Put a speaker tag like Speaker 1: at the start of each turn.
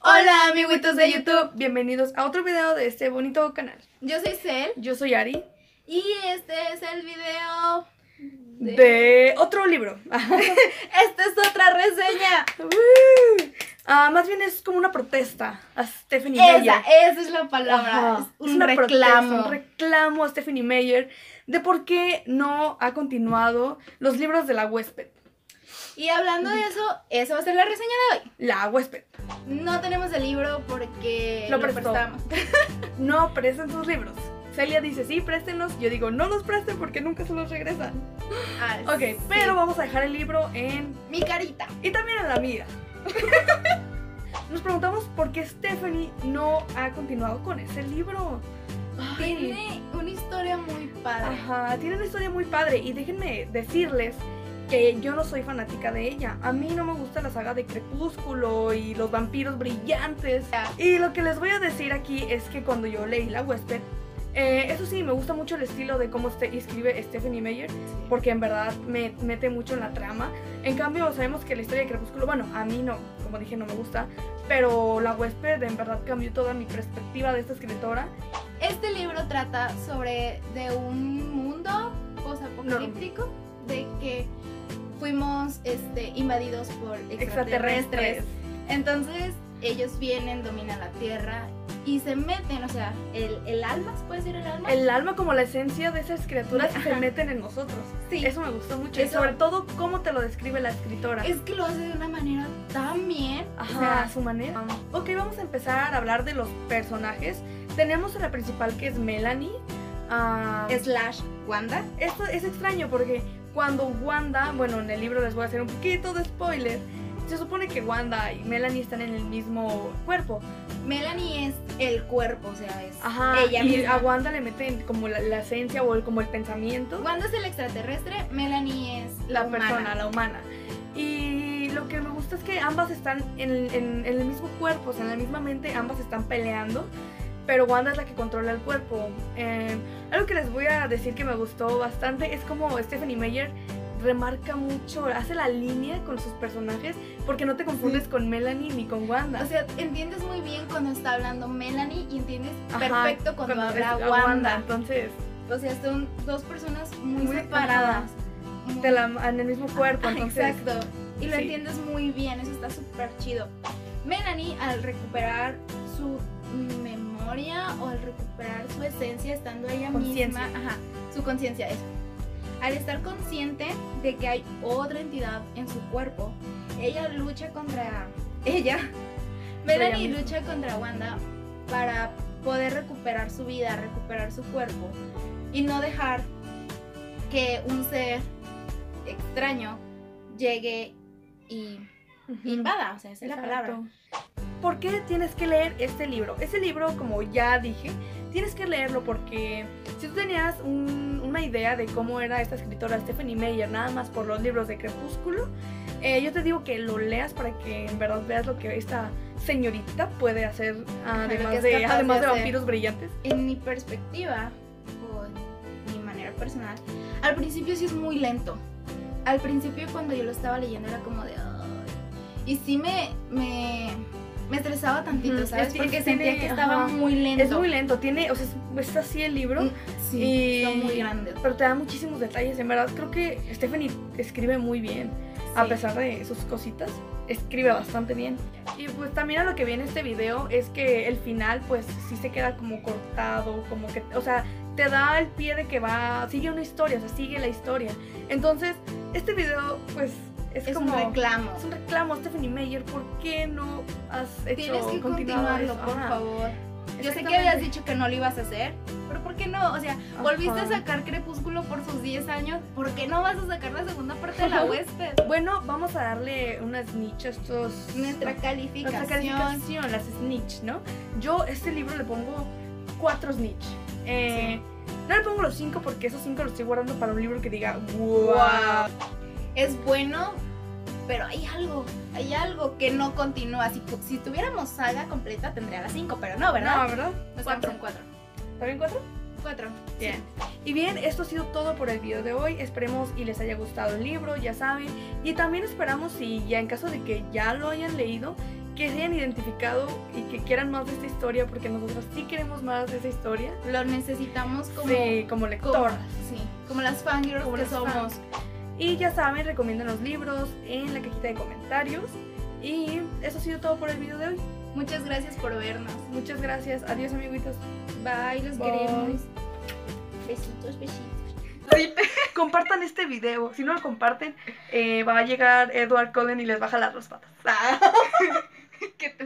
Speaker 1: Hola amiguitos de YouTube, bienvenidos a otro video de este bonito canal.
Speaker 2: Yo soy Cel
Speaker 1: Yo soy Ari
Speaker 2: y este es el video
Speaker 1: de, otro libro.
Speaker 2: Esta es otra reseña.
Speaker 1: Uh, más bien es como una protesta a Stephanie
Speaker 2: Esa,
Speaker 1: Meyer.
Speaker 2: esa es la palabra. Es un
Speaker 1: protesta,
Speaker 2: reclamo.
Speaker 1: un reclamo a Stephanie Meyer de por qué no ha continuado los libros de la huésped.
Speaker 2: Y hablando de eso, esa va a ser la reseña de hoy.
Speaker 1: La huésped.
Speaker 2: No tenemos el libro porque
Speaker 1: Lo
Speaker 2: prestamos.
Speaker 1: No presten sus libros. Celia dice sí, préstenlos. Yo digo no los presten porque nunca se los regresan.
Speaker 2: Ah,
Speaker 1: Ok,
Speaker 2: sí.
Speaker 1: pero vamos a dejar el libro en
Speaker 2: Mi carita.
Speaker 1: Y también a la mía. Nos preguntamos por qué Stephanie no ha continuado con ese libro. Ay,
Speaker 2: Tiene una historia muy padre.
Speaker 1: Ajá, tiene una historia muy padre y déjenme decirles que yo no soy fanática de ella. A mí no me gusta la saga de Crepúsculo y los vampiros brillantes. Y lo que les voy a decir aquí es que cuando yo leí La huésped, eh, eso sí, me gusta mucho el estilo de cómo este- escribe Stephanie Meyer porque en verdad me mete mucho en la trama. En cambio, sabemos que la historia de Crepúsculo, bueno, a mí no, como dije, no me gusta, pero La huésped en verdad cambió toda mi perspectiva de esta escritora.
Speaker 2: Este libro trata sobre de un mundo posapocalíptico de que fuimos este, invadidos por extraterrestres.
Speaker 1: Extraterrestres.
Speaker 2: Entonces ellos vienen, dominan la Tierra y se meten, o sea, el, el alma, ¿se puede decir el alma?
Speaker 1: El alma como la esencia de esas criaturas se meten en nosotros.
Speaker 2: sí.
Speaker 1: Eso me gustó mucho. Y
Speaker 2: Eso-
Speaker 1: sobre todo cómo te lo describe la escritora.
Speaker 2: Es que lo hace de una manera tan bien.
Speaker 1: Ajá,
Speaker 2: O sea,
Speaker 1: a su manera. Ok, vamos a empezar a hablar de los personajes. Tenemos a la principal que es Melanie. Ah,
Speaker 2: slash Wanda.
Speaker 1: esto es extraño porque cuando Wanda, bueno, en el libro les voy a hacer un poquito de spoiler. Se supone que Wanda y Melanie están en el mismo cuerpo.
Speaker 2: Melanie es el cuerpo, o sea, es
Speaker 1: Ajá.
Speaker 2: ella
Speaker 1: y
Speaker 2: misma.
Speaker 1: a Wanda le meten como la, la esencia o el- como el pensamiento.
Speaker 2: Wanda es el extraterrestre, Melanie es
Speaker 1: la
Speaker 2: humana.
Speaker 1: persona, la humana. Y lo que me gusta es que ambas están en, en- en el mismo cuerpo, o sea, en la misma mente, ambas están peleando, pero Wanda es la que controla el cuerpo. Eh, algo que les voy a decir que me gustó bastante es como Stephanie Meyer remarca mucho, hace la línea con sus personajes, porque no te confundes
Speaker 2: Sí.
Speaker 1: con Melanie ni con Wanda.
Speaker 2: O sea, entiendes muy bien cuando está hablando Melanie y entiendes
Speaker 1: Ajá,
Speaker 2: perfecto cuando, habla
Speaker 1: a
Speaker 2: Wanda.
Speaker 1: Entonces,
Speaker 2: O sea, son dos personas muy,
Speaker 1: Muy
Speaker 2: separadas. Muy-
Speaker 1: la- en el mismo cuerpo.
Speaker 2: Ah,
Speaker 1: entonces,
Speaker 2: Exacto. Y lo
Speaker 1: sí.
Speaker 2: entiendes muy bien, eso está súper chido. Melanie, al recuperar su memoria o al recuperar su esencia estando ella
Speaker 1: Conciencia.
Speaker 2: misma, ajá, su conciencia, eso. Al estar consciente de que hay otra entidad en su cuerpo, ella lucha contra ella. Melanie lucha contra Wanda para poder recuperar su vida, recuperar su cuerpo y no dejar que un ser extraño llegue y invada, o sea, esa es la palabra.
Speaker 1: ¿Por qué tienes que leer este libro? Ese libro, como ya dije, tienes que leerlo porque si tú tenías un- una idea de cómo era esta escritora Stephanie Meyer, nada más por los libros de Crepúsculo, eh, yo te digo que lo leas para que en verdad veas lo que esta señorita puede hacer, además,
Speaker 2: que es
Speaker 1: de, además de vampiros brillantes.
Speaker 2: En mi perspectiva, o en mi manera personal, al principio sí es muy lento. Al principio cuando yo lo estaba leyendo era como de... Y sí me, me, me estresaba tantito, ¿sabes?
Speaker 1: es que
Speaker 2: Porque
Speaker 1: tiene-
Speaker 2: sentía que estaba
Speaker 1: ajá.
Speaker 2: muy lento.
Speaker 1: Es muy lento, tiene, o sea, es, es así el libro.
Speaker 2: Sí,
Speaker 1: y-
Speaker 2: son muy grandes.
Speaker 1: Pero te da muchísimos detalles, en verdad creo que Stephanie escribe muy bien. a
Speaker 2: Sí.
Speaker 1: pesar de sus cositas, escribe bastante bien. Y pues también a lo que viene este video es que el final pues sí se queda como cortado, como que, o sea, te da el pie de que va, sigue una historia, o sea, sigue la historia. Entonces, este video pues es,
Speaker 2: Es
Speaker 1: como...
Speaker 2: un reclamo.
Speaker 1: Es un reclamo, Stephanie Meyer, ¿por qué no has hecho
Speaker 2: Tienes que continuarlo, por
Speaker 1: Ajá.
Speaker 2: favor. Yo sé que habías dicho que no lo ibas a hacer, pero ¿por qué no? O sea, volviste a
Speaker 1: Ajá.
Speaker 2: sacar Crepúsculo por sus 10 años, ¿por qué no vas a sacar la segunda parte de la huésped?
Speaker 1: Bueno, vamos a darle unas snitch a estos...
Speaker 2: Nuestra
Speaker 1: Nuestra
Speaker 2: calificación.
Speaker 1: calificación, las snitch, ¿no? Yo este libro le pongo cuatro snitch. Eh, No le pongo los cinco porque esos cinco los estoy guardando para un libro que diga wow.
Speaker 2: Wow. Es bueno, pero hay algo, hay algo que no continúa. Si, si tuviéramos saga completa tendría las 5, pero no, ¿verdad?
Speaker 1: No, ¿verdad?
Speaker 2: Nos
Speaker 1: Cuatro.
Speaker 2: en 4.
Speaker 1: ¿Está bien cuatro?
Speaker 2: 4.
Speaker 1: Bien. Y bien, esto ha sido todo por el video de hoy. Esperemos y les haya gustado el libro, ya saben. Y también esperamos si ya en caso de que ya lo hayan leído, que se hayan identificado y que quieran más de esta historia, porque nosotros sí queremos más de esa historia.
Speaker 2: Lo necesitamos como,
Speaker 1: Sí, como
Speaker 2: como,
Speaker 1: lector.
Speaker 2: sí, como las fangirls
Speaker 1: Como
Speaker 2: que somos.
Speaker 1: fans. Y ya saben, recomiendan los libros en la cajita de comentarios. Y eso ha sido todo por el video de hoy.
Speaker 2: Muchas gracias por vernos.
Speaker 1: Muchas gracias. Adiós, amiguitos.
Speaker 2: Bye, los
Speaker 1: Bye.
Speaker 2: queremos. Besitos, besitos.
Speaker 1: Sí, compartan este video. Si no lo comparten, eh, va a llegar Edward Cullen y les baja las dos patas.
Speaker 2: que te